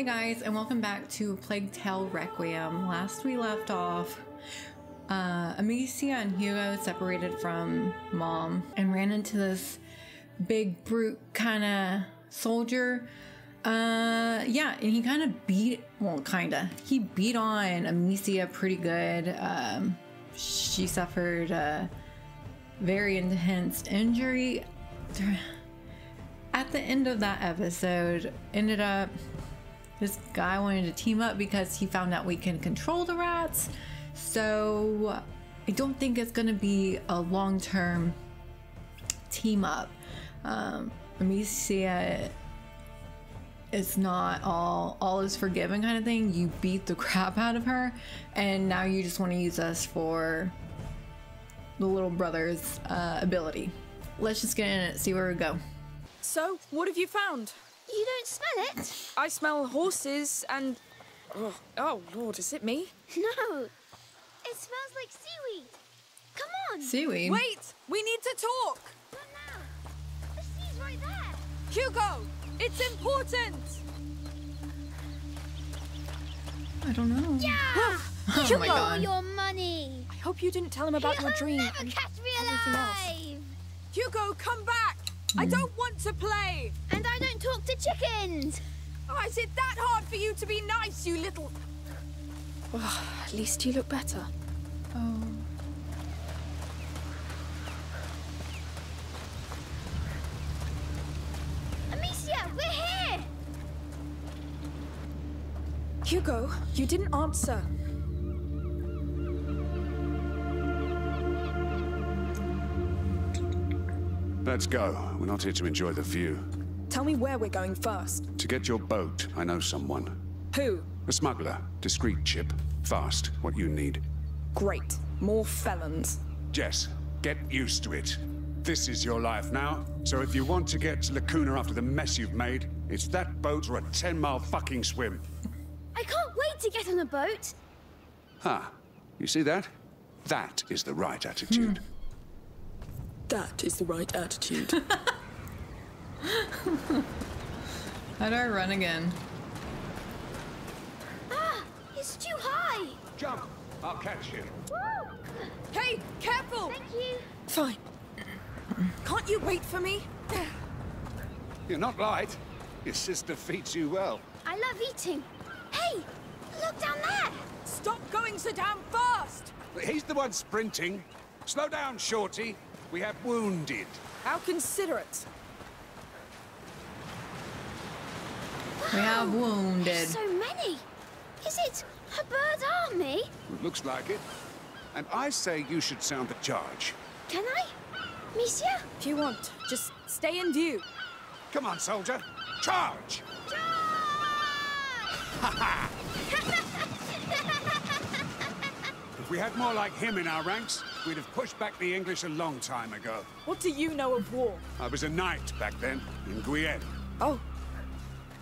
Hey guys, and welcome back to Plague Tale Requiem. Last we left off, uh, Amicia and Hugo separated from mom and ran into this big brute kind of soldier. Uh, yeah, and he kind of beat, well, kind of, he beat on Amicia pretty good. Um, she suffered a very intense injury. At the end of that episode, ended up this guy wanted to team up because he found out we can control the rats. So I don't think it's gonna be a long-term team up. Um, Amicia it's not all all is forgiven kind of thing. You beat the crap out of her, and now you just want to use us for the little brother's uh, ability. Let's just get in it, see where we go. So, what have you found? You don't smell it? I smell horses and. Oh, oh Lord, is it me? No. It smells like seaweed. Come on. Seaweed. Wait! We need to talk! Not now. The sea's right there. Hugo! It's important! I don't know. Yeah. Oh Give my all God. your money. I hope you didn't tell him about He'll your dream never and catch me everything else. alive. Hugo, come back! I hmm. don't want to play! And I don't talk to chickens. Oh, is it that hard for you to be nice, you little. Oh, at least you look better. Oh. Amicia, we're here. Hugo, you didn't answer. Let's go. We're not here to enjoy the view. Tell me where we're going first. To get your boat, I know someone. Who? A smuggler. Discreet chip. Fast. What you need. Great. More felons. Jess, get used to it. This is your life now. So if you want to get to La Cuna after the mess you've made, it's that boat or a 10-mile fucking swim. I can't wait to get on a boat. Huh. You see that? That is the right attitude. Hmm. That is the right attitude. How do I run again? Ah, it's too high. Jump! I'll catch you. Woo. hey, careful! Thank you. Fine. Can't you wait for me? You're not light. Your sister feeds you well. I love eating. Hey, look down there. Stop going so damn fast! He's the one sprinting. Slow down, Shorty. We have wounded. How considerate. We have wounded. So many. Is it a bird army? It looks like it. And I say you should sound the charge. Can I? Amicia? If you want, just stay in view. Come on, soldier. Charge! Charge! If we had more like him in our ranks, we'd have pushed back the English a long time ago. What do you know of war? I was a knight back then, in Guyenne. Oh.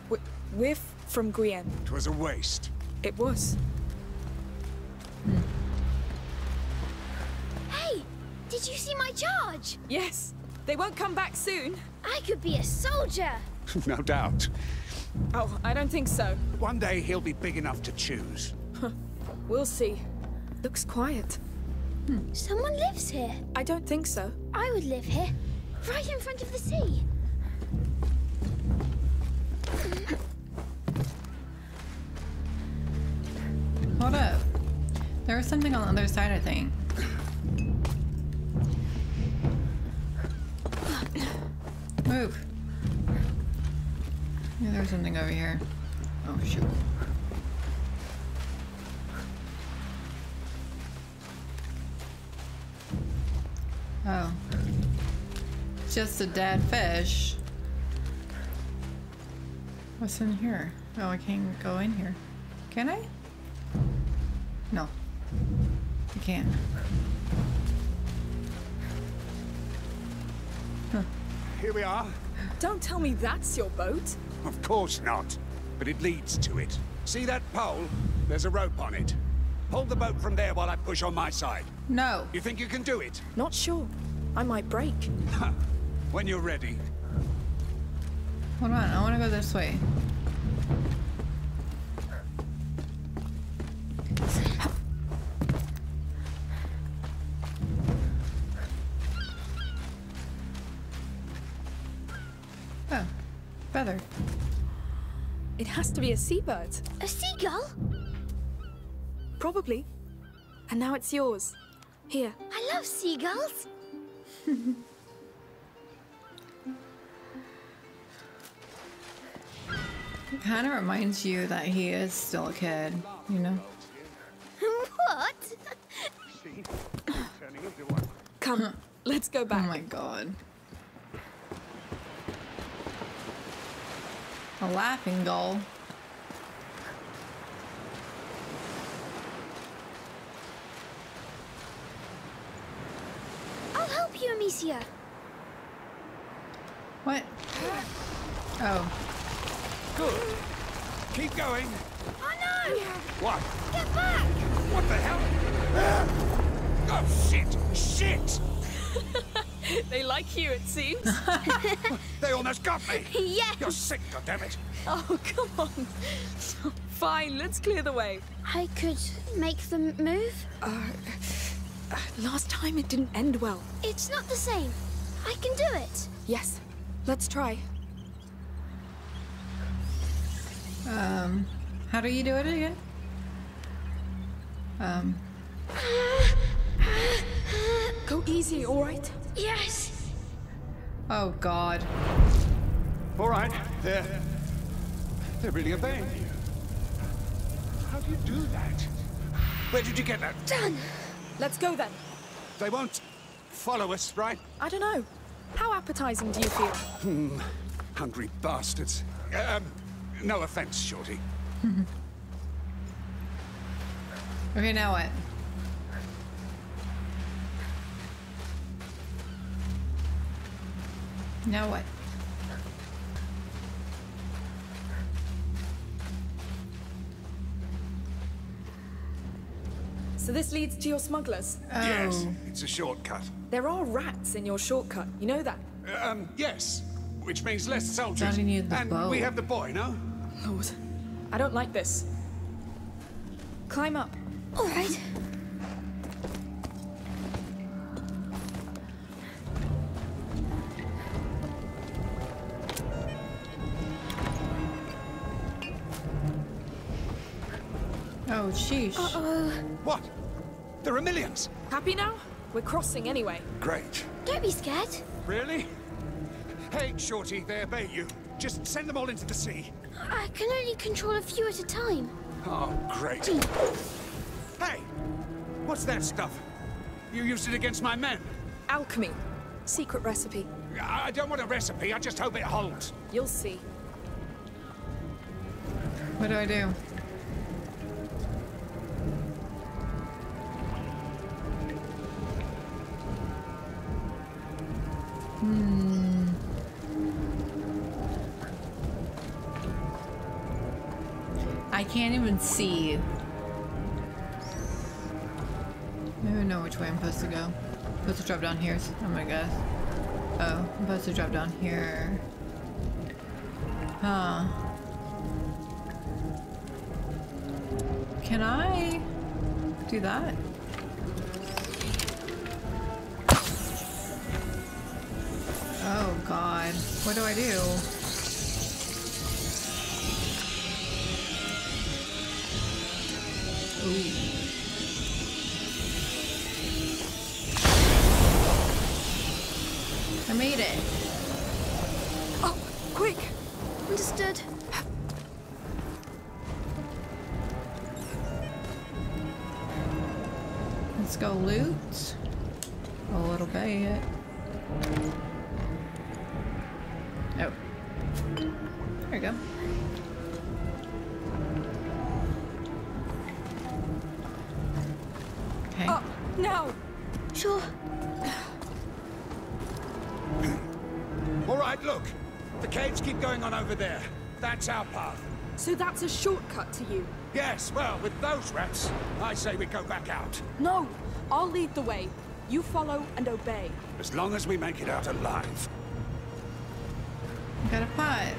We- We're f- from Guyenne. It was a waste. It was. Hey, did you see my charge? Yes. They won't come back soon. I could be a soldier. no doubt. Oh, I don't think so. One day he'll be big enough to choose. We'll see. Looks quiet. Someone lives here. I don't think so. I would live here, right in front of the sea. Hold up. There was something on the other side, I think. Move. Yeah, there's something over here. Oh, shoot. Oh. Just a dead fish. What's in here? Oh, I can't go in here. Can I? No. I can't. Here we are. Don't tell me that's your boat. Of course not. But it leads to it. See that pole? There's a rope on it. Pull the boat from there while I push on my side. No. You think you can do it? Not sure. I might break. when you're ready. Hold on, I want to go this way. Oh, feather. It has to be a seabird. A seagull? Probably. And now it's yours. Here. I love seagulls. It kind of reminds you that he is still a kid, you know? what? Turning. Come, let's go back. Oh my god. A laughing gull. I'll help you, Amicia. What? Oh. Good. Keep going. Oh no! What? Get back! What the hell? Ah! Oh, shit! Shit! They like you, it seems. They almost got me! yes! You're sick, goddammit! oh, come on. Fine, let's clear the way. I could make them move. Last time it didn't end well. It's not the same. I can do it. Yes, let's try. Um, how do you do it again? Um, Go easy, all right? Yes! oh god. All right, they're... They're really obeying you. How do you do that? Where did you get that? Done! Let's go then. They won't follow us, right? I don't know. How appetizing do you feel? Hmm. Hungry bastards. Um, no offense, Shorty. Okay, now what? Now what? So this leads to your smugglers. Oh. Yes, it's a shortcut. There are rats in your shortcut. You know that? Um, yes, which means less soldiers. Don't you need the and bow? we have the boy, no? Lord, I don't like this. Climb up. All right. Oh, sheesh. Uh-oh. What? There are millions. Happy now? We're crossing anyway. Great. Don't be scared. Really? Hey, Shorty, they obey you. Just send them all into the sea. I can only control a few at a time. Oh, great. Hey! What's that stuff? You used it against my men. Alchemy. Secret recipe. I I don't want a recipe, I just hope it holds. You'll see. What do I do? Can't even see. I don't know which way I'm supposed to go. supposed to drop down here, I'm oh gonna. Oh, I'm supposed to drop down here. Huh. Can I do that? Oh god. What do I do? Ooh. That's our path. So that's a shortcut to you. Yes, well, with those rats, I say we go back out. No! I'll lead the way. You follow and obey. As long as we make it out alive. Got a pot.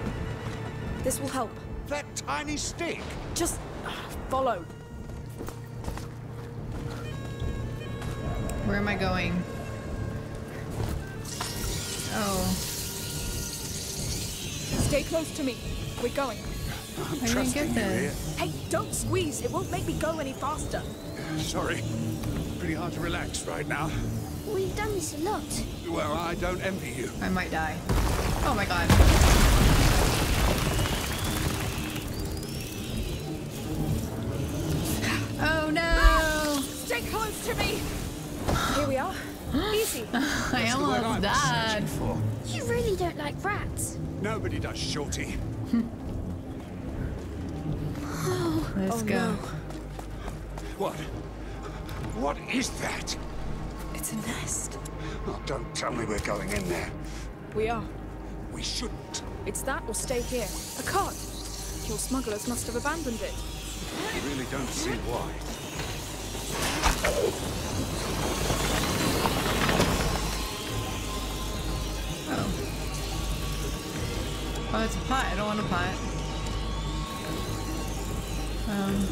This will help. That tiny stick. Just uh, follow. Where am I going? Oh. Stay close to me. We're going. I'm I trusting get you here. Hey, don't squeeze. It won't make me go any faster. Sorry. Pretty hard to relax right now. We've done this a lot. Well, I don't envy you. I might die. Oh my god. Oh no! Ah! Stay close to me. Here we are. Easy. I That's the word I almost died. for. You really don't like rats. Nobody does, Shorty. Let's Oh, go. no. What? What is that? It's a nest. Oh, don't tell me we're going in there. We are. We shouldn't. It's that or stay here. A cart. Your smugglers must have abandoned it. I really don't see why. Oh. Oh, it's a pot. I don't want a pot. Um,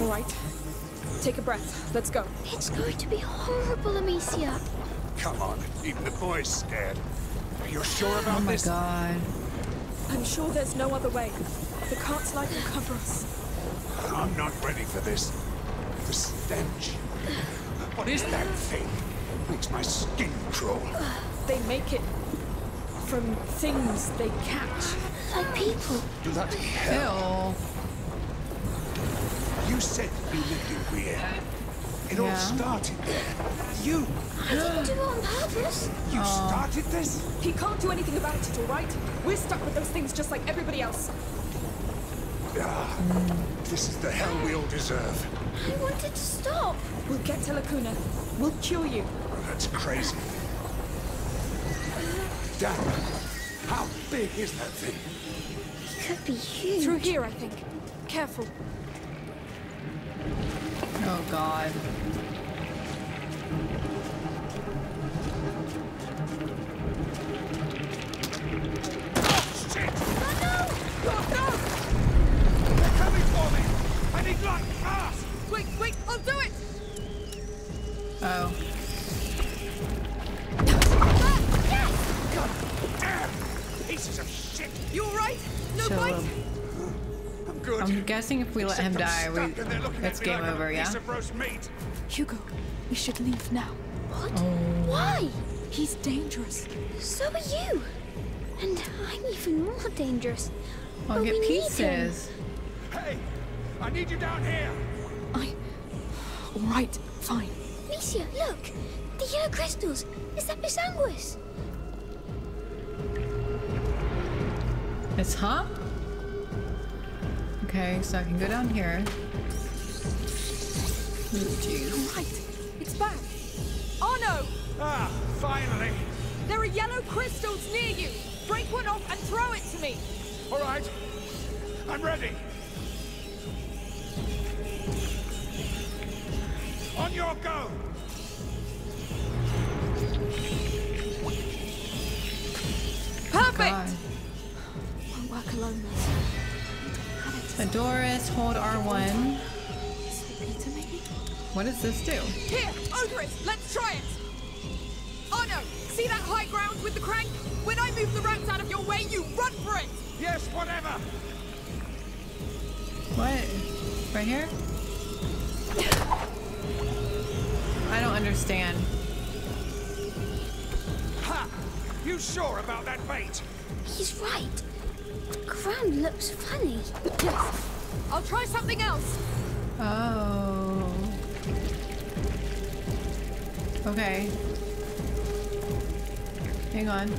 All right. Take a breath. Let's go. It's going to be horrible, Amicia. Come on, even the boy's scared. Are you sure about this? oh my this? god. I'm sure there's no other way. The cart's light will cover us. I'm not ready for this. The stench. What is that thing? Makes my skin crawl. They make it from things they catch. Like people. Bloody hell. Ew. You said you lived in Weir. It all started there. You, I didn't do it on purpose. you started this? He can't do anything about it, all right? We're stuck with those things just like everybody else. Ah, this is the hell we all deserve. I wanted to stop. We'll get to La Cuna. We'll cure you. Oh, that's crazy. Damn. How big is that thing? It could be huge. Through here, I think. Careful. Oh god. If we let him die, we stuck and they're looking it's game like over, yeah? Piece of roast meat. Hugo, we should leave now. What? Oh. Why? He's dangerous. So are you. And I'm even more dangerous. I'll But get we need him. pieces. Hey! I need you down here! I... All right, fine. Amicia, look. The yellow crystals. Is that Bisanguis? It's huh? Okay, so I can go down here. Oh, jeez. All right, it's back. Arnaud, Ah, finally! there are yellow crystals near you. Break one off and throw it to me. All right. I'm ready. On your go! Perfect. God. Won't work alone, though. Have it. Odoris, hold R1. What does this do? Here, Odoris, let's try it. Oh, Arnaud, see that high ground with the crank? When I move the rats out of your way, you run for it. Yes, whatever! What? Right here? I don't understand. Ha! You sure about that bait? He's right. The ground looks funny. I'll try something else. Oh. Okay. Hang on.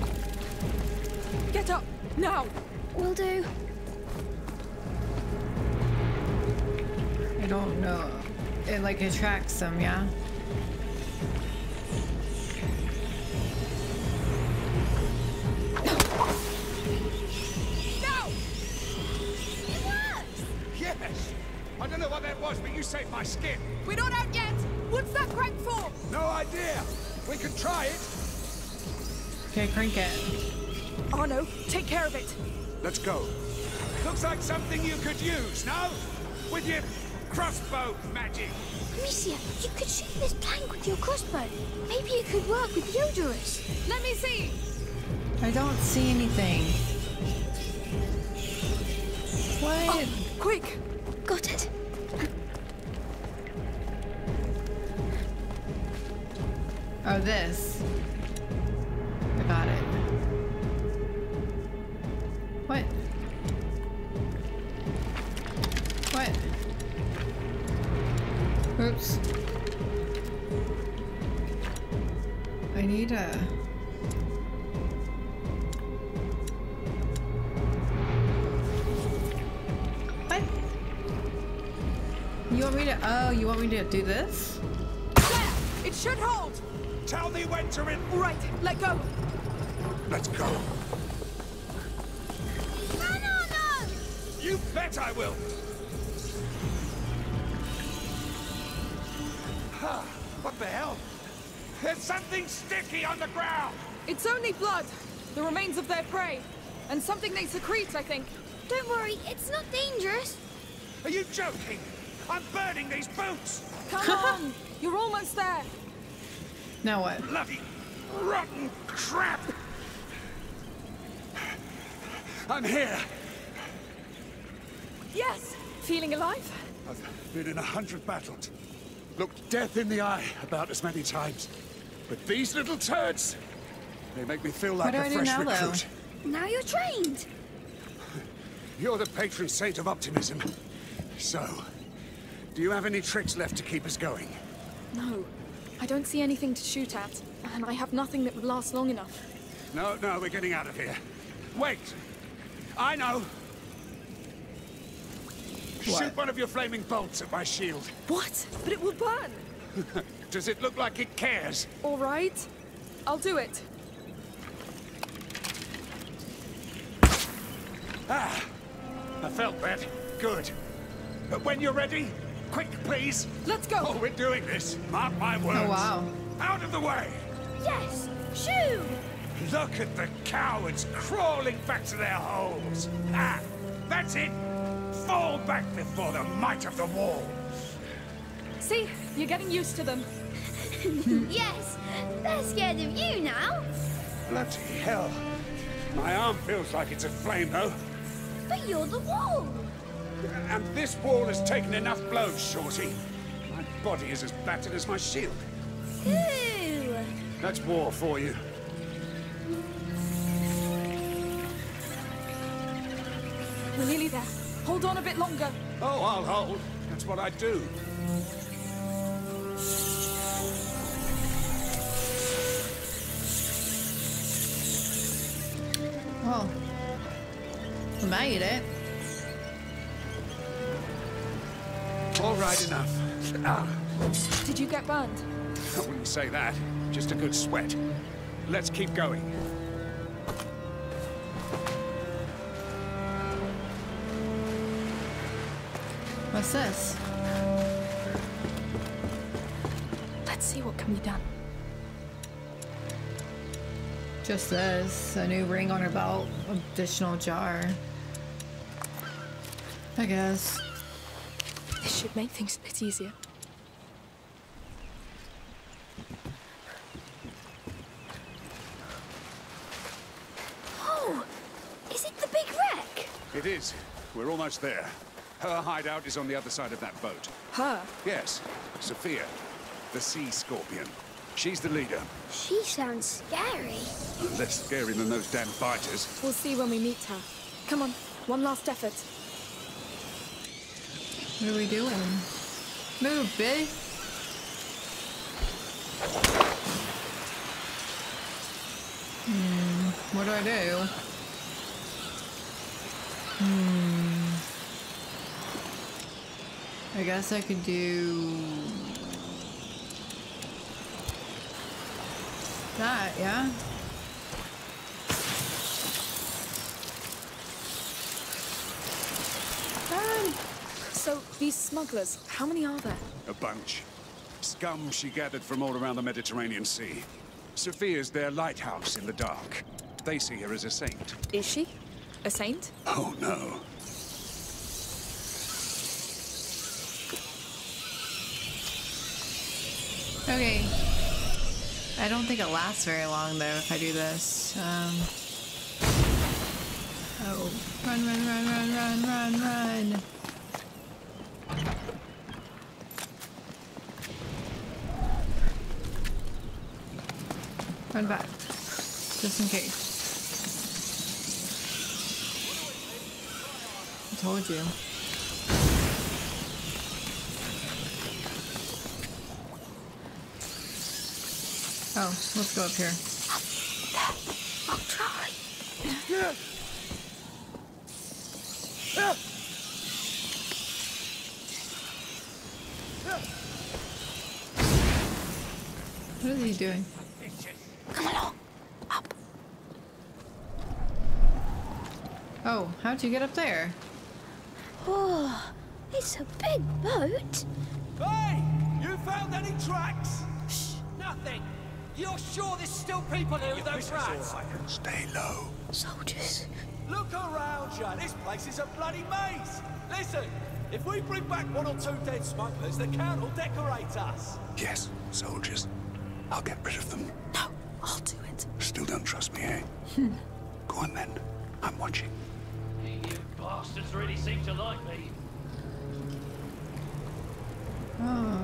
Get up, now. Will do. I don't know. It like attracts them, yeah? You saved my skin. We're not out yet. What's that crank for? No idea. We can try it. Okay, crank it. Oh, Arnaud, take care of it. Let's go. Looks like something you could use, no? With your crossbow magic. Amicia, you could shoot this plank with your crossbow. Maybe it could work with the Odoris. Let me see. I don't see anything. What? Oh, quick! Got it. Oh, this. I got it. What? What? Oops. I need a. What? You want me to? Oh, you want me to do this? There! It should hold! Tell me when to in. Right, let go! Let's go. No, no, no! You bet I will. What the hell? There's something sticky on the ground. It's only blood! The remains of their prey. And something they secrete, I think. Don't worry, it's not dangerous. Are you joking? I'm burning these boots. Come on! You're almost there! Now what? Bloody rotten crap. I'm here. Yes! Feeling alive? I've been in a hundred battles. Looked death in the eye about as many times. But these little turds, they make me feel like do a I do fresh now, though? Now you're trained. You're the patron saint of optimism. So, do you have any tricks left to keep us going? No. I don't see anything to shoot at. And I have nothing that would last long enough. No, no, we're getting out of here. Wait! I know! What? Shoot one of your flaming bolts at my shield. What? But it will burn! Does it look like it cares? All right. I'll do it. Ah, I felt that. Good. But when you're ready, quick, please. Let's go! Oh, we're doing this. Mark my words. Oh, wow. Out of the way. Yes, shoo! Look at the cowards crawling back to their holes. Ah, that's it. Fall back before the might of the wall. See? You're getting used to them. Yes, they're scared of you now. Bloody hell. My arm feels like it's aflame, though. But you're the wall. And this wall has taken enough blows, Shorty. My body is as battered as my shield. Ooh. That's war for you. We're nearly there. Hold on a bit longer. Oh, I'll hold. That's what I do. Oh. Well, we made it. Ah, Did you get burned? I wouldn't say that. Just a good sweat. Let's keep going. What's this? Let's see what can be done. Just this. A new ring on her belt. Additional jar. I guess. This should make things a bit easier. Oh, is it the big wreck? It is. We're almost there. Her hideout is on the other side of that boat. Her? Yes, Sophia, the sea scorpion. She's the leader. She sounds scary. Less scary than those damn fighters. We'll see when we meet her. Come on, one last effort. What are we doing? Move, bitch. Hmm, what do I do? Hmm. I guess I could do that, yeah? Um, so, these smugglers, how many are there? A bunch. Scum she gathered from all around the Mediterranean Sea. Sophia's their lighthouse in the dark. They see her as a saint. Is she? A saint? Oh no. Okay. I don't think it lasts very long though if I do this. Um, Run, run, run, run, run, run, run. Run back. Just in case. I told you. Oh, let's go up here. I'll try. What is he doing? Come along. Up. Oh, how'd you get up there? Oh, it's a big boat. Hey! You found any tracks? Shh! Nothing! You're sure there's still people here with those rats? Stay low. Soldiers. Look around you! This place is a bloody maze! Listen! If we bring back one or two dead smugglers, the Count will decorate us! Yes, soldiers. I'll get rid of them. No, I'll do it. Still don't trust me, eh? Hmm. Go on then. I'm watching. You bastards really seem to like me. Oh.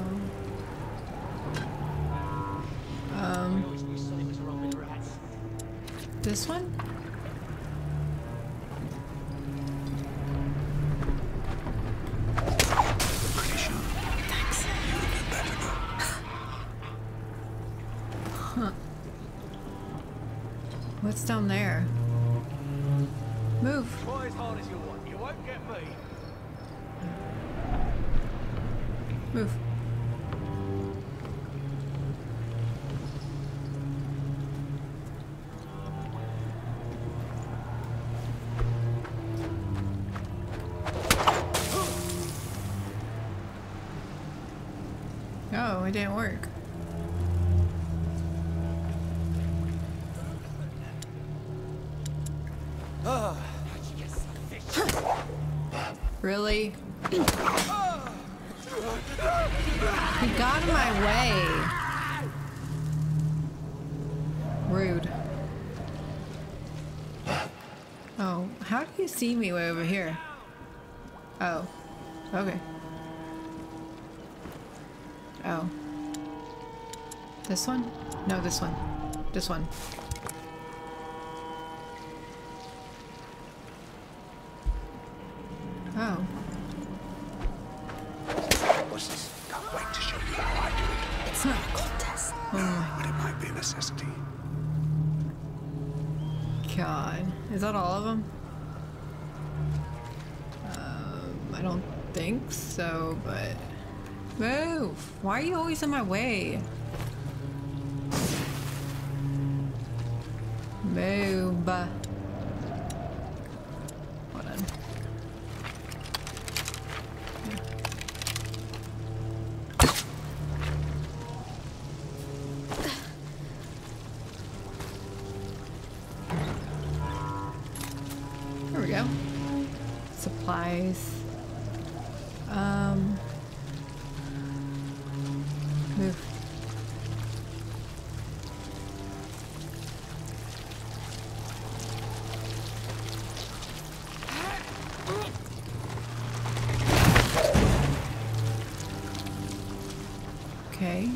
This one? Didn't work. Really? He got in my way. Rude. Oh, how do you see me way over here? This one? No, this one. This one. Oh. What's this? Can't wait to show you how I do it. It's not a contest. But it might be a necessity. God. Is that all of them? Um, I don't think so, but... Move! Why are you always in my way? Supplies. Um. Move. Okay.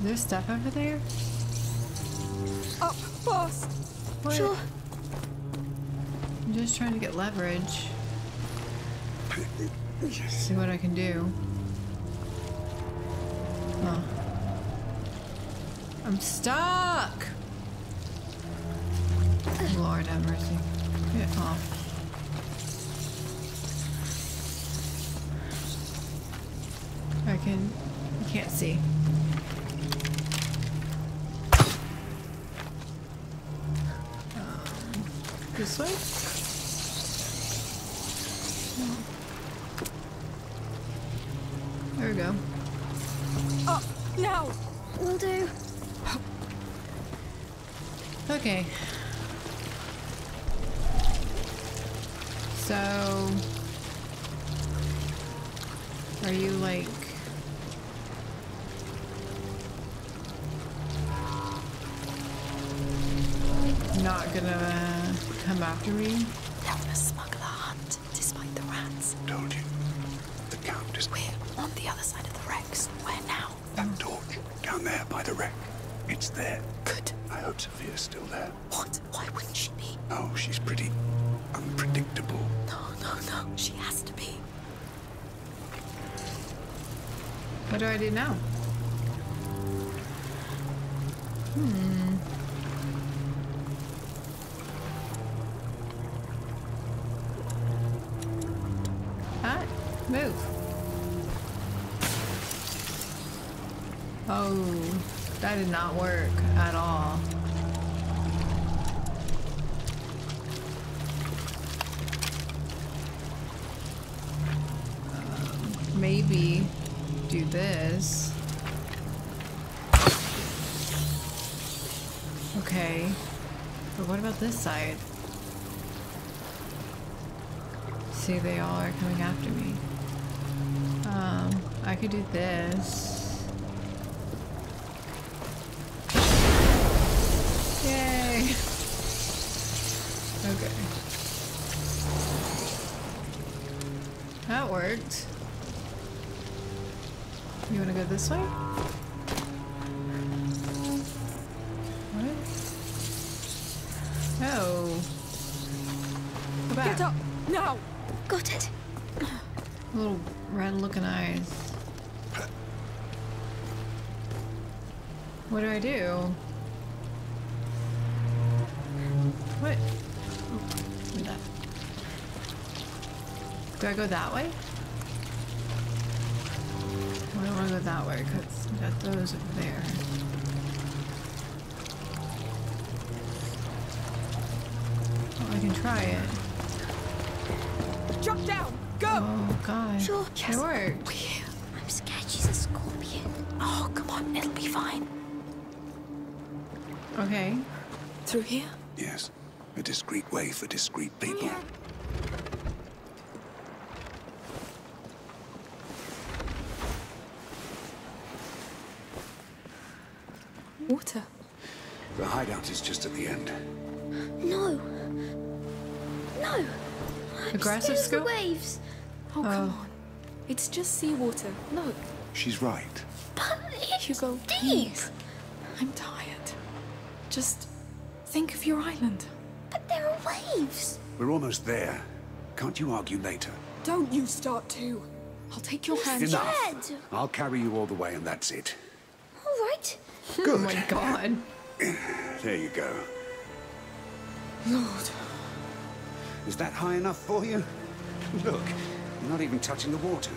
There's stuff over there? Up boss! What? Sure. Just trying to get leverage. See what I can do. I'm stuck! Lord have mercy. Get off. I can... I can't see. Um, this way? What do I do now? Hmm. Ah, move. Oh, that did not work at all. Um, maybe do this. Okay. But what about this side? See, they all are coming after me. Um, I could do this. Yay! Okay. That worked. You wanna go this way? What? No. Go back. Get up! Now! Got it. Little red looking eyes. What do I do? What? Oh, that. Do I go that way? Because those over there. Well, I can try it. Jump down! Go! Oh god. Sure. It worked. I'm scared she's a scorpion. Oh, come on. It'll be fine. Okay. Through here? Yes. A discreet way for discreet people. Oh, I'm Aggressive the waves. Oh, come oh. on. It's just seawater. Look. She's right. But it's Hugo, deep. please. I'm tired. Just think of your island. But there are waves. We're almost there. Can't you argue later? Don't you start too. I'll take your hand. Enough. Scared. I'll carry you all the way and that's it. All right. Good. Oh my god. There you go. Lord. Is that high enough for you? Look, you're not even touching the water.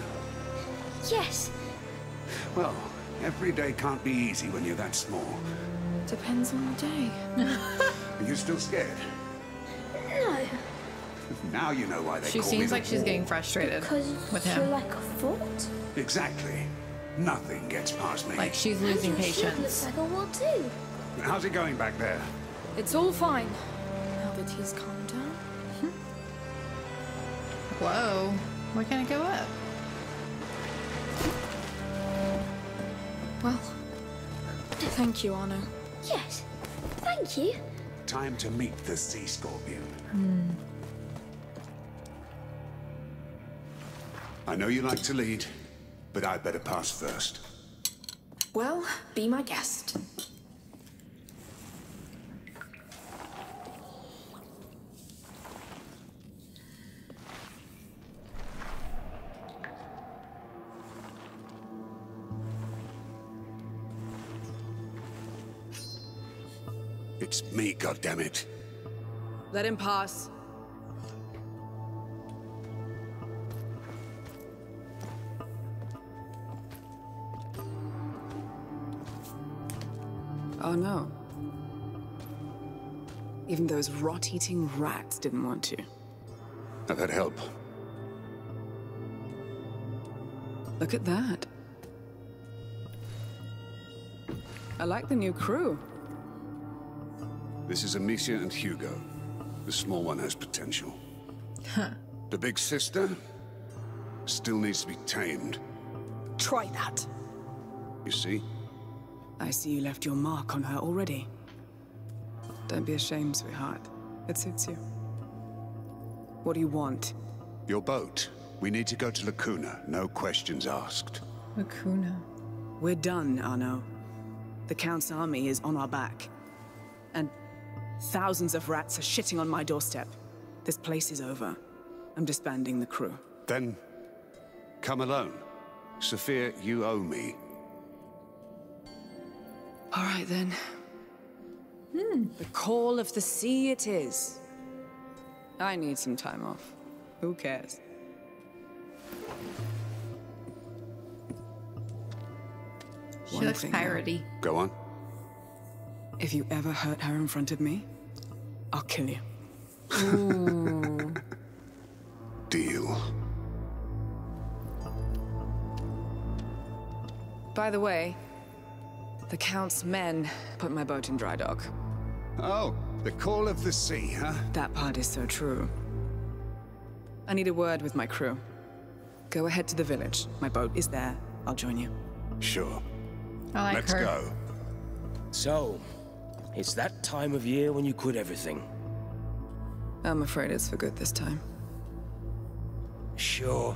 Yes. Well, every day can't be easy when you're that small. Depends on the day. Are you still scared? No. Now you know why they She call me seems the like she's Wall. getting frustrated Because with you're him. like a fort. Exactly. Nothing gets past me. Like she's losing your ship looks patience. like a wall too. How's it going back there? It's all fine. Now that he's calmed down. Whoa. Why can't I go up? Well, thank you, Arnaud. Yes. Thank you. Time to meet the sea scorpion. Hmm. I know you like to lead, but I'd better pass first. Well, be my guest. Me, goddammit. Let him pass. Oh no. Even those rot eating rats didn't want to. I've had help. Look at that. I like the new crew. This is Amicia and Hugo. The small one has potential. The big sister still needs to be tamed. Try that. You see? I see you left your mark on her already. Don't be ashamed, sweetheart. It suits you. What do you want? Your boat. We need to go to La Cuna, no questions asked. La Cuna. We're done, Arnaud. The Count's army is on our back. And thousands of rats are shitting on my doorstep. This place is over. I'm disbanding the crew. Then, come alone. Sophia, you owe me. All right, then. Hmm, the call of the sea it is. I need some time off. Who cares? She One looks thing, though. piratey. Go on. If you ever hurt her in front of me, I'll kill you. Deal. By the way, the Count's men put my boat in dry dock. Oh, the call of the sea, huh? That part is so true. I need a word with my crew. Go ahead to the village. My boat is there. I'll join you. Sure. I like Let's her. go. So, it's that time of year when you quit everything. I'm afraid it's for good this time. Sure.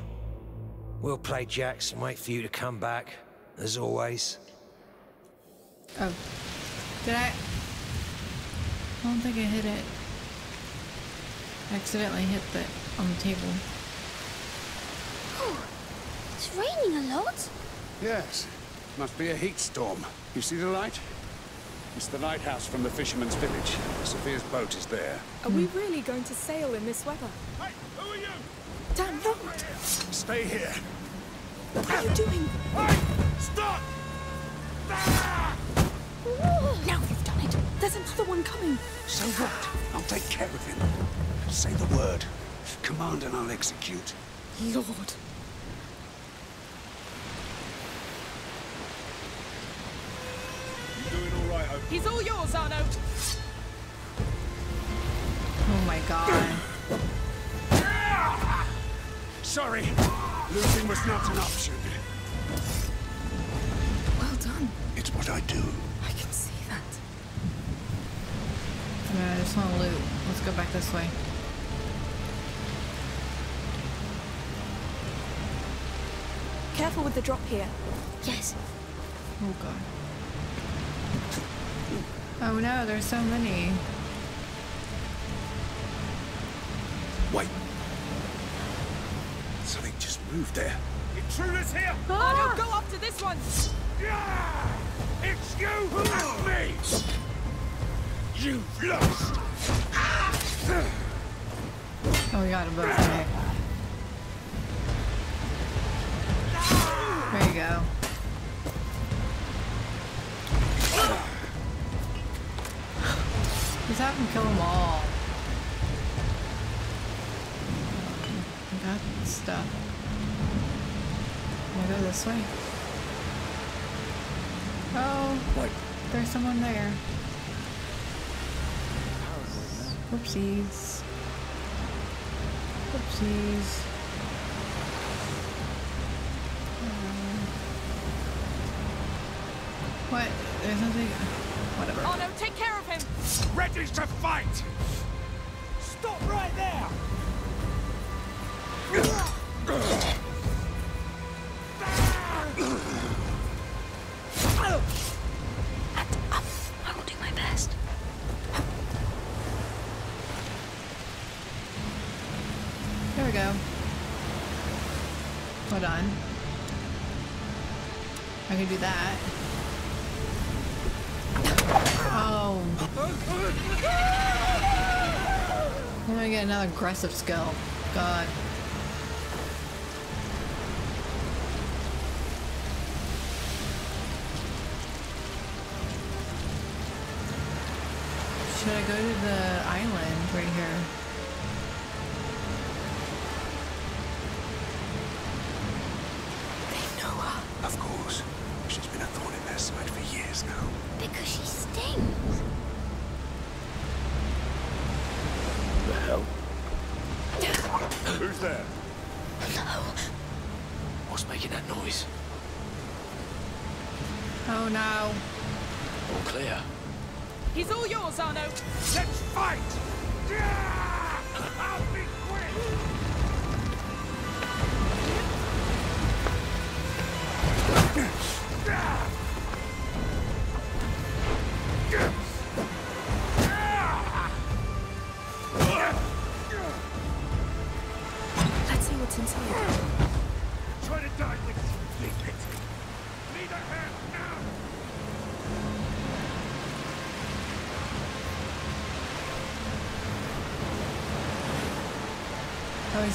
We'll play jacks and wait for you to come back, as always. Oh. Did I? I don't think I hit it. I accidentally hit the on the table. Oh, it's raining a lot. Yes. Must be a heat storm. You see the light? It's the lighthouse from the fisherman's village. Sophia's boat is there. Are we really going to sail in this weather? Hey, who are you? Dan, not! Stay here. What are you doing? Hey! Stop! Ah! Now you've done it. There's another one coming. So what? I'll take care of him. Say the word. Command and I'll execute. Lord. He's all yours, Arnaud. Oh my god. Sorry. Losing was not an option. Well done. It's what I do. I can see that. Yeah, I just want to loot. Let's go back this way. Careful with the drop here. Yes. Oh god. Oh no, there's so many. Wait. Something just moved there. Intruders here! Ah! Arnaud, go after this one. Yeah! It's you and me! You've lost! Oh, we got them both in there. There you go. Just have him kill them all. I got stuff. Can I go this way? Oh, what? there's someone there. Whoopsies. Whoopsies. Um, What? There's nothing. Ready to fight! Gonna get another aggressive skill. God. Should I go to the island right here?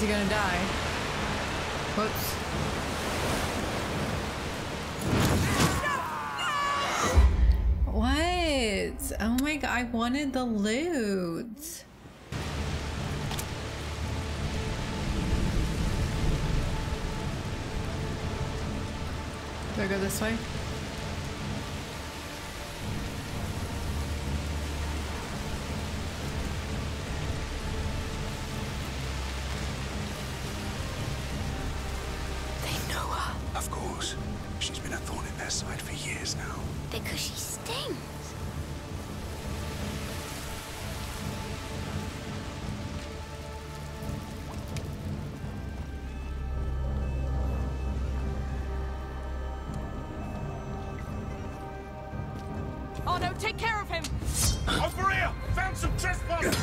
He gonna die? Whoops. What? Oh my god, I wanted the loot. Do I go this way? Arnaud, take care of him! Over here! Found some trespassers!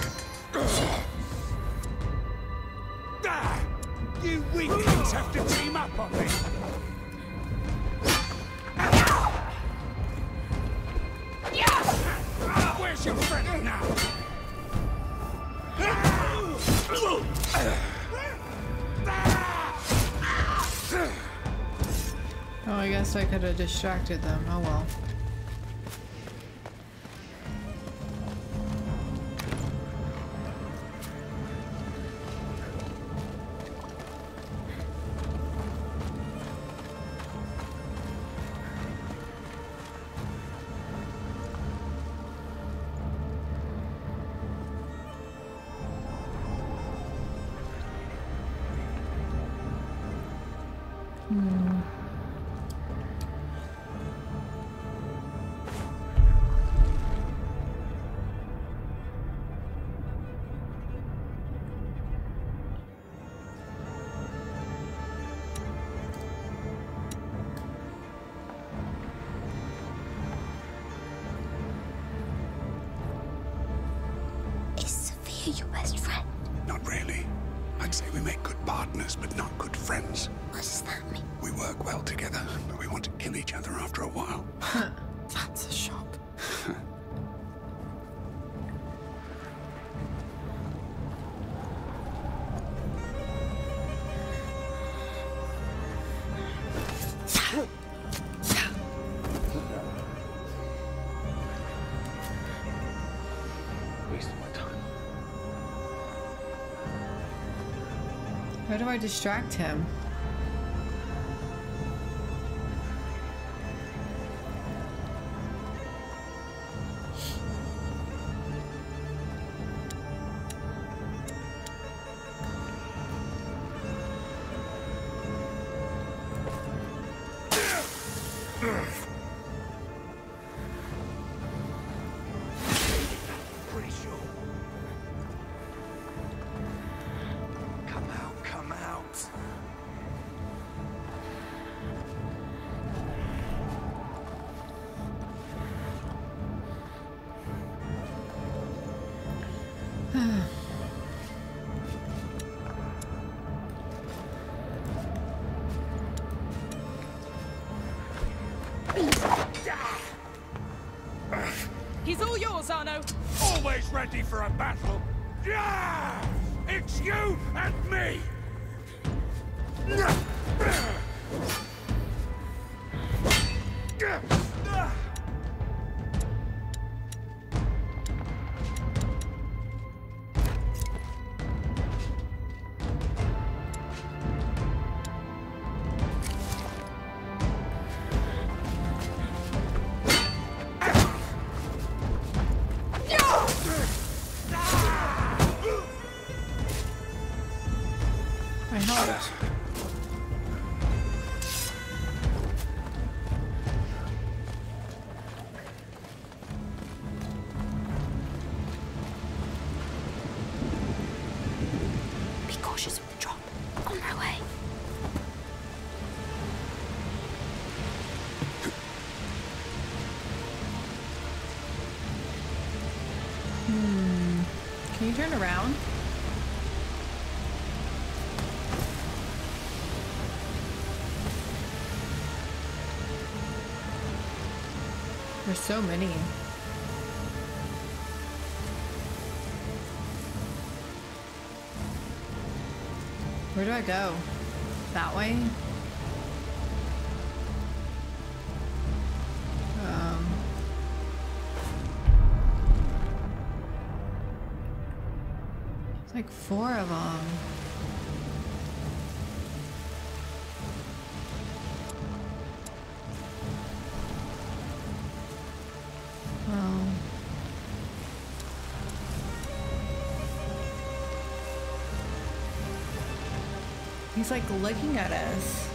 ah! You weaklings have to team up on me! Where's your friend now? Oh, I guess I could have distracted them. Oh well. Distract him? Ready for a battle. Yeah! It's you and so many. Where do I go? That way? Um. It's like four of them. Like looking at us.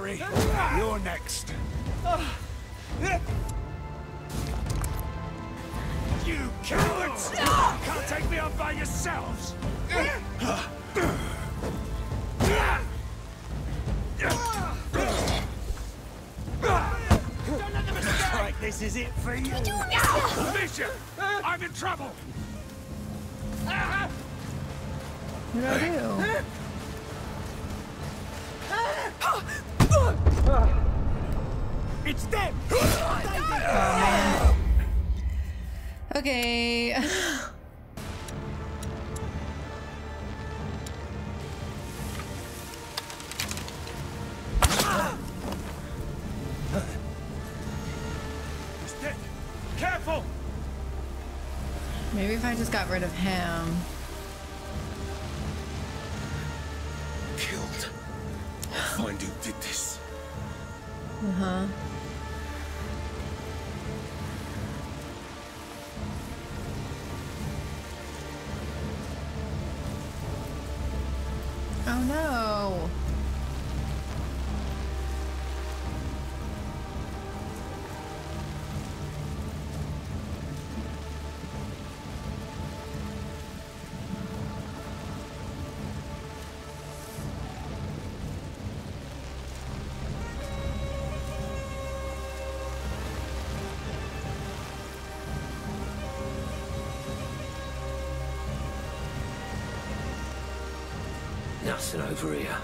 Don't just got rid of him. Killed. I'll find who did this. Uh Nothing over here.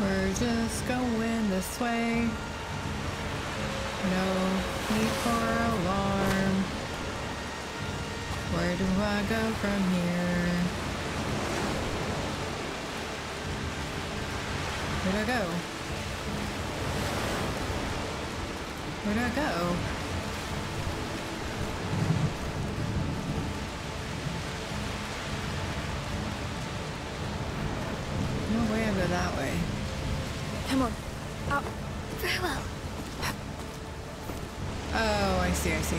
We're just going this way. No need for alarm. Where do I go from here? Where do I go? Where do I go? No way I go that way. Come on. Up. Very well. Oh, I see, I see.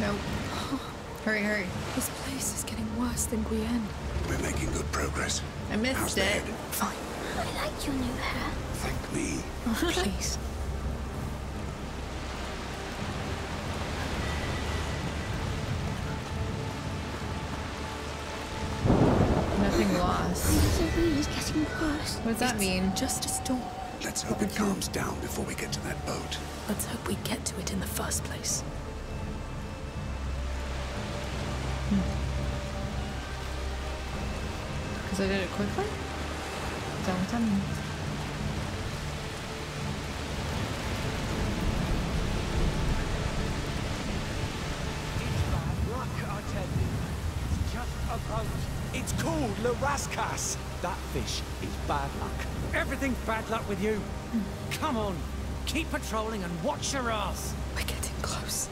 Nope. Hurry, hurry. This place is getting worse than Guyenne. We're making good progress. I missed How's it. head? Fine. I like your new hair. Thank me. Oh, Please. Nothing lost. The wind is getting worse. What does that mean? Just a storm. Let's hope it calms down before we get to that boat. Let's hope we get to it in the first place. Because I did it quickly? Is that what that? It's bad luck, I tell you. It's just a boat. It's called Le Rascasse. That fish is bad luck. Everything's bad luck with you. Mm. Come on, keep patrolling and watch your ass. We're getting close.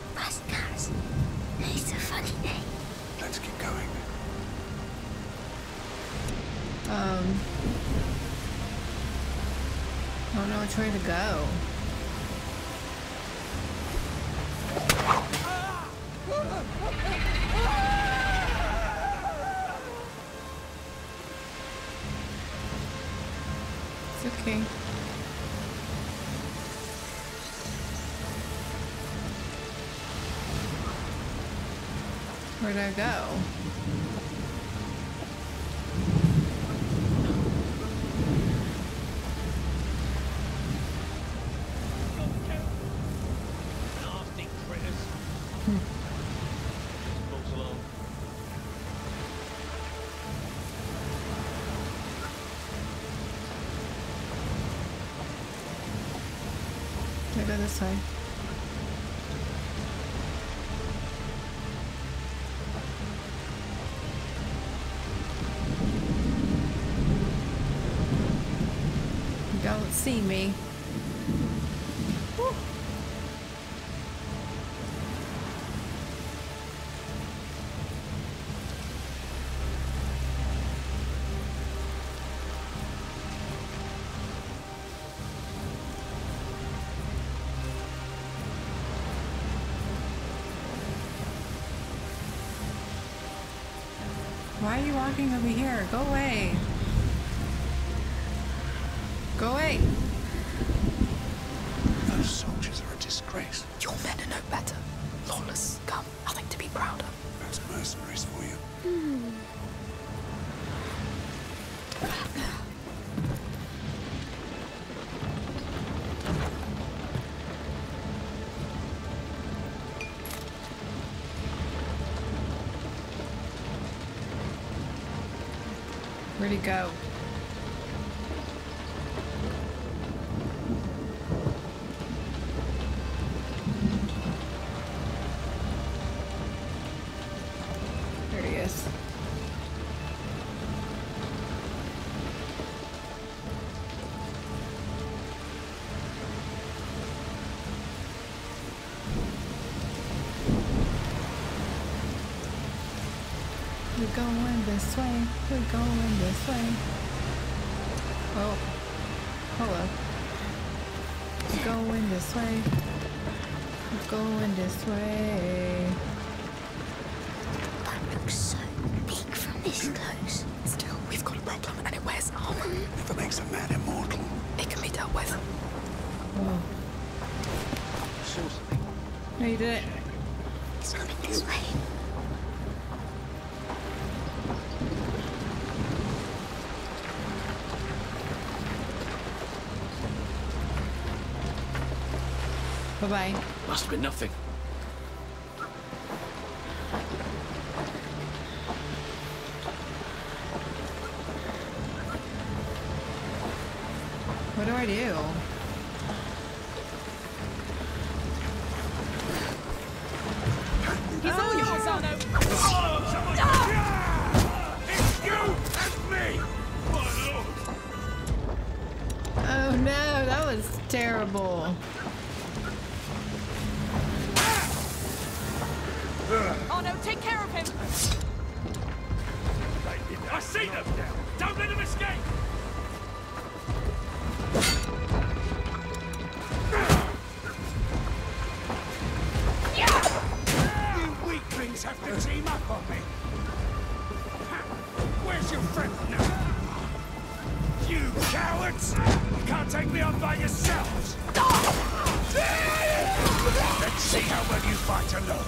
Um. I don't know which way to go. It's okay. Where'd I go? See me. Why are you walking over here? Go away. Where'd go? Oh, going this way. Oh. Hello. We're going this way. We're going this way. That looks so big from this close. Still, we've got a problem and it wears armor. Never hmm. makes a man immortal. It can be dealt with. Oh. Saw. No, you did it. Bye bye. Must have been nothing. Don't let them escape! You weaklings have to team up! Where's your friend now? You cowards! You can't take me on by yourselves! Let's see how well you fight alone!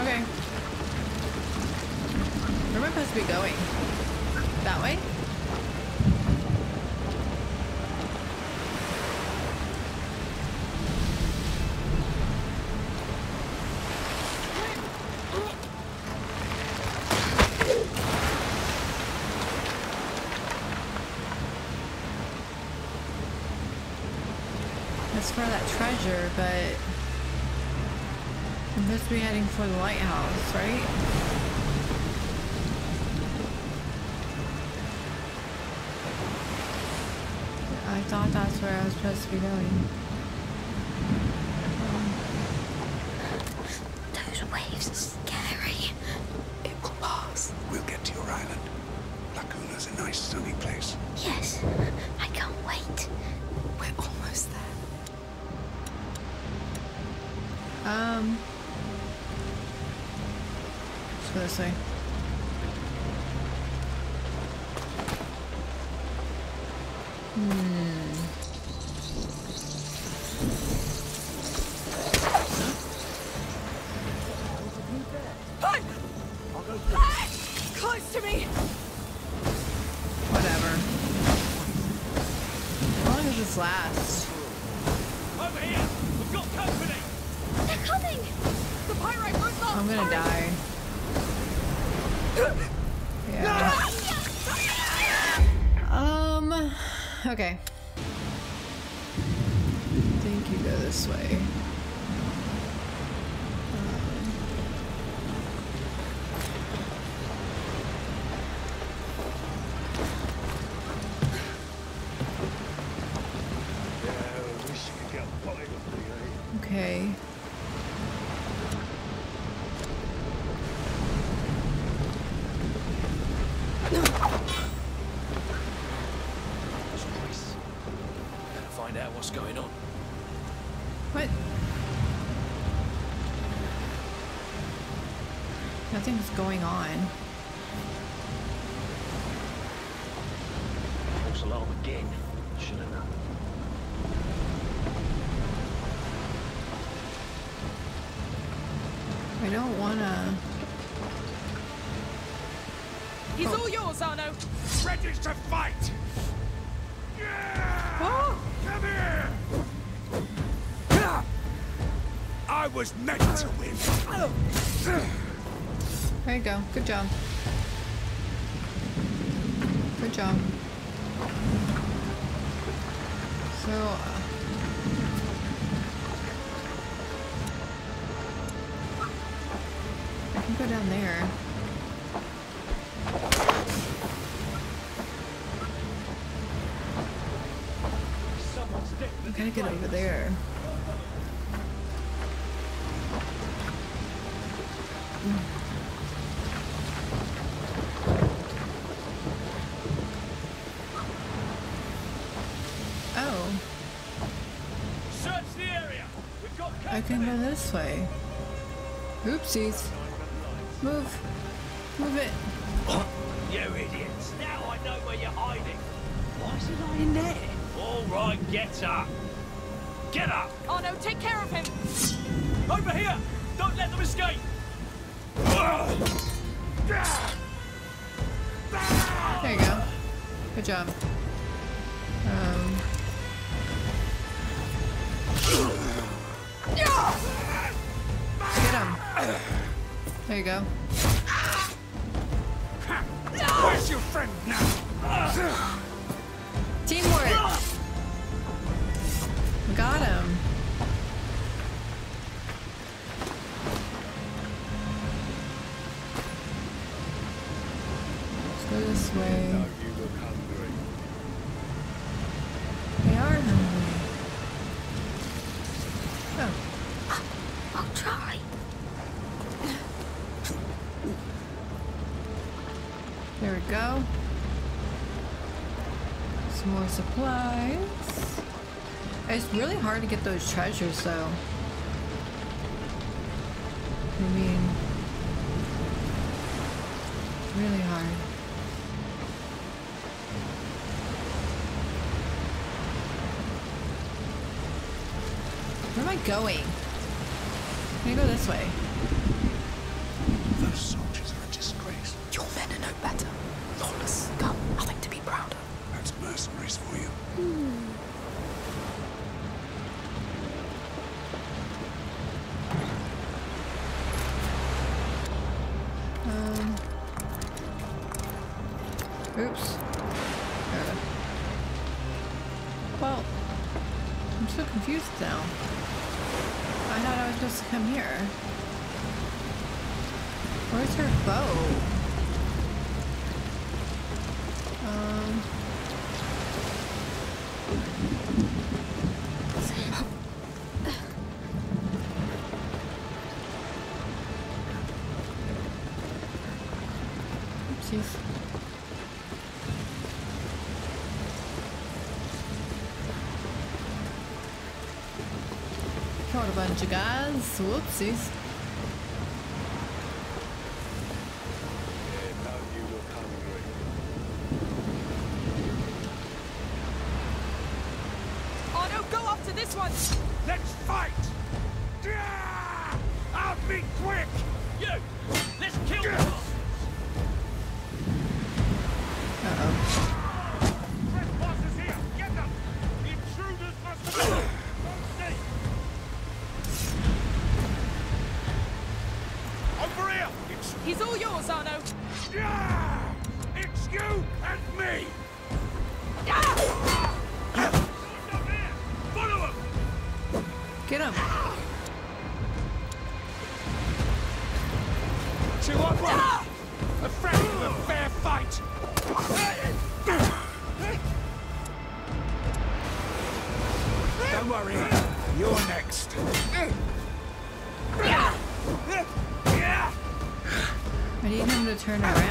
Okay. Where am I supposed to be going? That way? Let's ask for that treasure, but I'm supposed to be heading for the lighthouse, right? I thought that's where I was supposed to be going. How this last? Over here! We've got company! They're coming! The pyrite won't last! I'm gonna Hurry! die. Yeah. Um. Okay. I think you go this way. Was meant to win. There you go. Good job. Good job. So. Uh, I can go down there. I gotta get over there. Got I go this way. Oopsies. Move. Move it. You idiots! Now I know where you're hiding. Why is he lying there? All right, get up. Get up! Arnaud, take care of him! Over here! Don't let them escape! There you go. Good job. Um. Get him. There you go. Where's your friend now? Teamwork. We got him. Let's go this way. Hard to get those treasures though. I mean, really hard. Where am I going? Can I go this way? Oopsies. Killed a bunch of guys. Whoopsies. Turn around.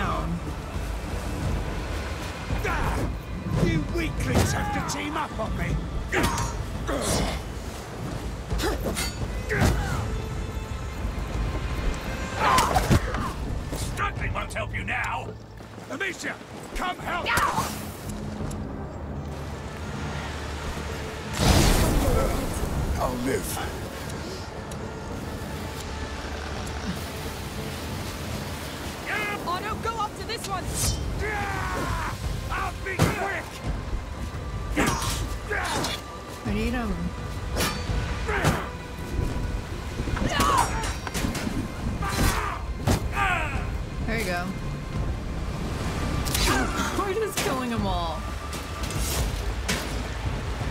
Just killing them all.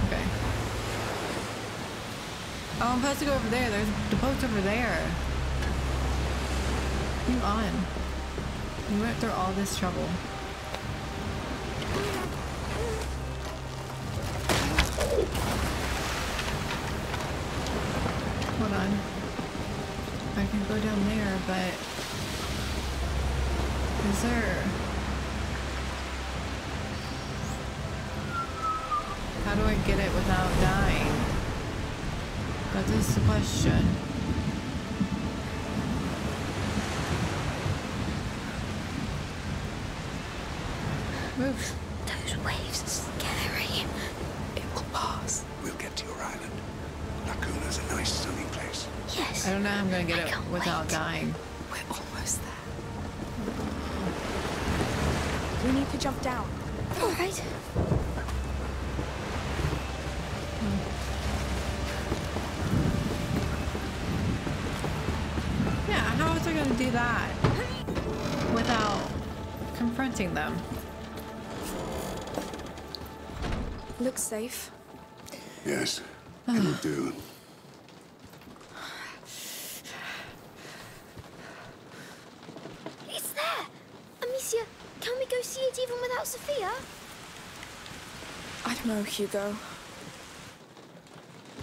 Okay. Oh, I'm supposed to go over there. There's the boat's over there. You on? We went through all this trouble. Hold on. I can go down there, but is there? Do I get it without dying? That is the question. Move. Those waves are scary. It will pass. We'll get to your island. La Cuna's a nice sunny place. Yes. I don't know how I'm gonna get I it without wait. dying. Safe. Yes, it'll do. It's there. Amicia, can we go see it even without Sophia? I don't know, Hugo.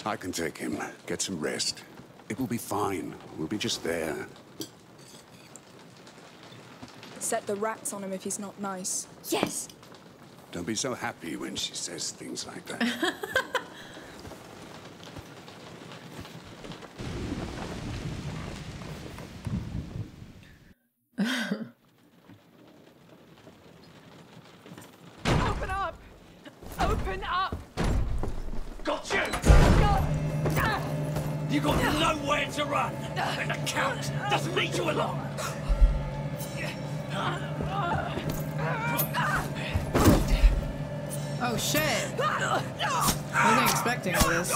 I can take him. Get some rest. It will be fine. We'll be just there. Set the rats on him if he's not nice. Yes. Don't be so happy when she says things like that. Open up! Open up! Got you! You got nowhere to run! And the Count doesn't lead you along! Oh shit! I wasn't expecting all this.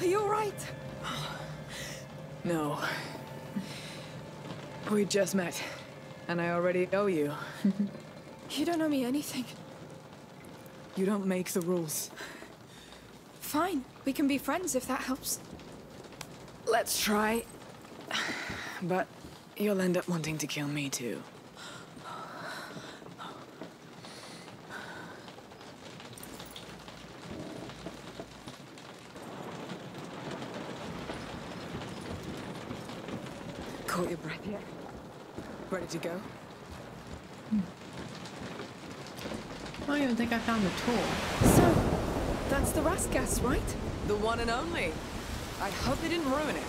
Are you alright? No. We just met, and I already owe you. You don't owe me anything. You don't make the rules. Fine, we can be friends if that helps. Let's try. But you'll end up wanting to kill me too. Caught your breath yet? Ready to go? Hmm. I don't even think I found the tool. So, that's the Rascasse, right? The one and only. I hope they didn't ruin it.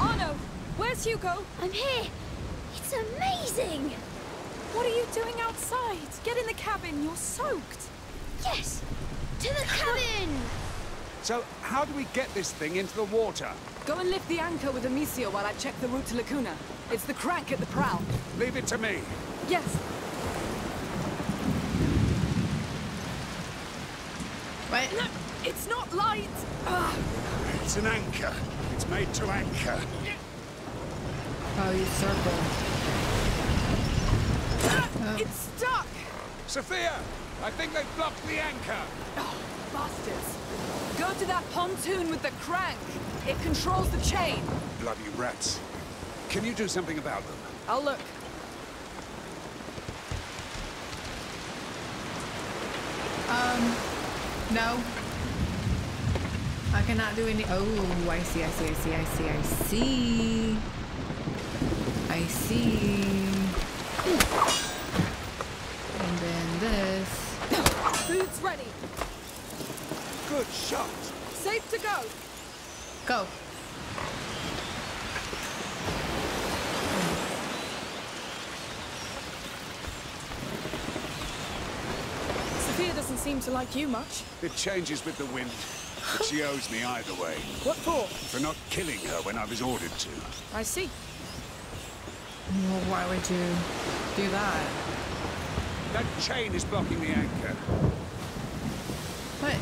Arnaud, where's Hugo? I'm here. It's amazing. What are you doing outside? Get in the cabin, you're soaked. Yes. To the cabin. So, how do we get this thing into the water? Go and lift the anchor with Amicia while I check the route to La Cuna. It's the crank at the prow. Leave it to me. Yes. Wait. No, it's not light. Ah, It's an anchor. It's made to anchor. Oh, you circle. ah, It's stuck. Sophia! I think they've blocked the anchor. Oh, bastards. Go to that pontoon with the crank. It controls the chain. Bloody rats. Can you do something about them? I'll look. Um, no. I cannot do any. Oh, I see, I see, I see, I see, I see. I see. And then this. Food's ready. Good shot. Safe to go. Go. Sophia doesn't seem to like you much. It changes with the wind. But she owes me either way. What for? For not killing her when I was ordered to. I see. Well, why would you do that? That chain is blocking the anchor. What?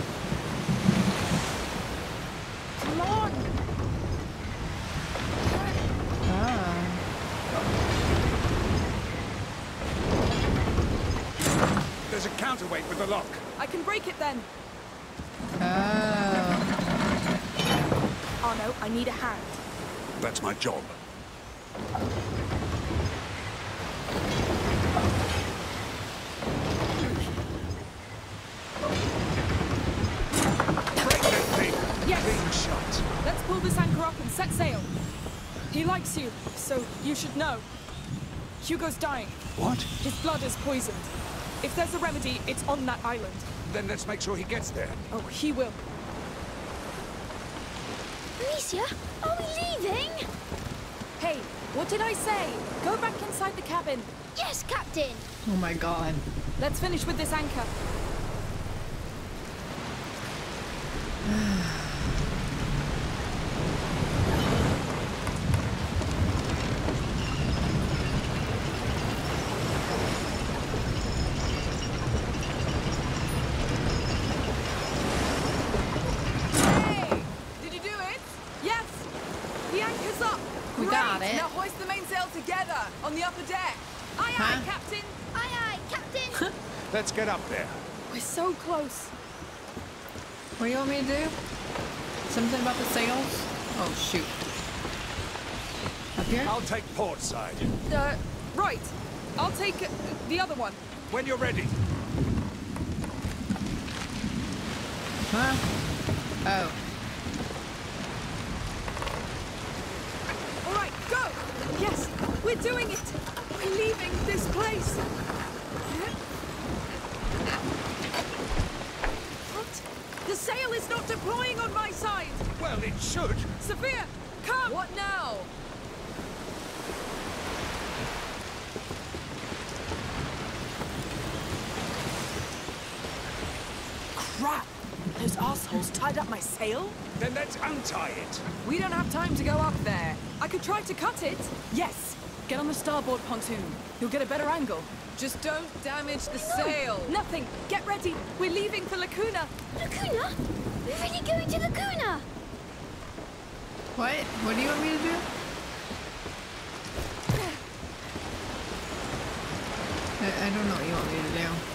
Come on! Ah. There's a counterweight with the lock. I can break it then. Oh. Arnaud, I need a hand. That's my job. Break that thing. Yes. Let's pull this anchor up and set sail. He likes you, so you should know. Hugo's dying. What? His blood is poisoned. If there's a remedy, it's on that island. Then let's make sure he gets there. Oh, he will. Amicia, are we leaving? Hey, what did I say? Go back inside the cabin. Yes, Captain. Oh my god. Let's finish with this anchor. Hey! Did you do it? Yes! The anchor's up! We Great! got it. Now hoist the mainsail together on the upper deck. Aye, Huh? aye, Captain! Aye, aye, Captain. Let's get up there. We're so close. What do you want me to do? Something about the sails? Oh, shoot. Up here? I'll take port side. Uh, right. I'll take uh, the other one. When you're ready. Huh? Oh. All right, go! Yes, we're doing it! We're leaving this place! What? The sail is not deploying on my side! Well, it should. Sophia, come! What now? Crap! Those assholes tied up my sail? Then let's untie it. We don't have time to go up there. I could try to cut it. Yes! Get on the starboard pontoon. You'll get a better angle. Just don't damage the sail. Nothing. Get ready. We're leaving for La Cuna. Lacuna? We're really going to La Cuna? What? What do you want me to do? I, I don't know what you want me to do.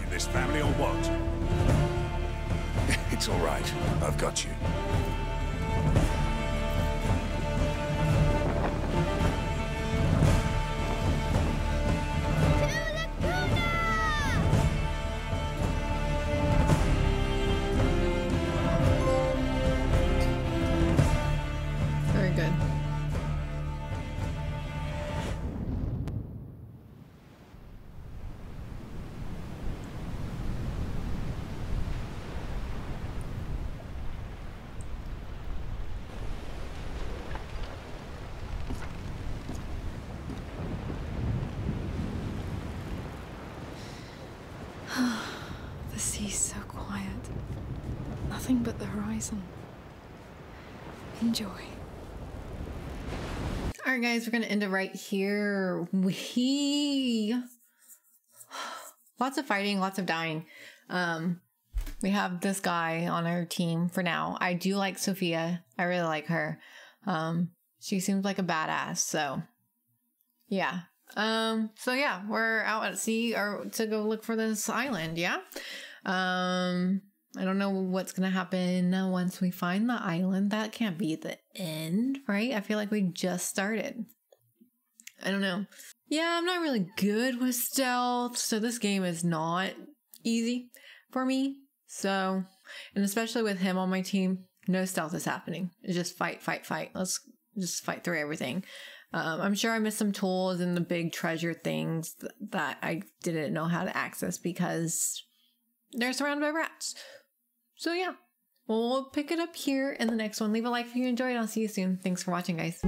In this family, or what? it's all right. I've got you. Guys, we're gonna end it right here. We lots of fighting, lots of dying. Um, we have this guy on our team for now. I do like Sophia. I really like her. Um, she seems like a badass. So, yeah. Um, so yeah, we're out at sea or to go look for this island. Yeah. Um, I don't know what's gonna happen once we find the island. That can't be the end, right? I feel like we just started. I don't know. Yeah, I'm not really good with stealth, so this game is not easy for me. So, and especially with him on my team, no stealth is happening. It's just fight, fight, fight. Let's just fight through everything. Um, I'm sure I missed some tools and the big treasure things th- that I didn't know how to access because they're surrounded by rats. So yeah, we'll pick it up here in the next one. Leave a like if you enjoyed. I'll see you soon. Thanks for watching, guys.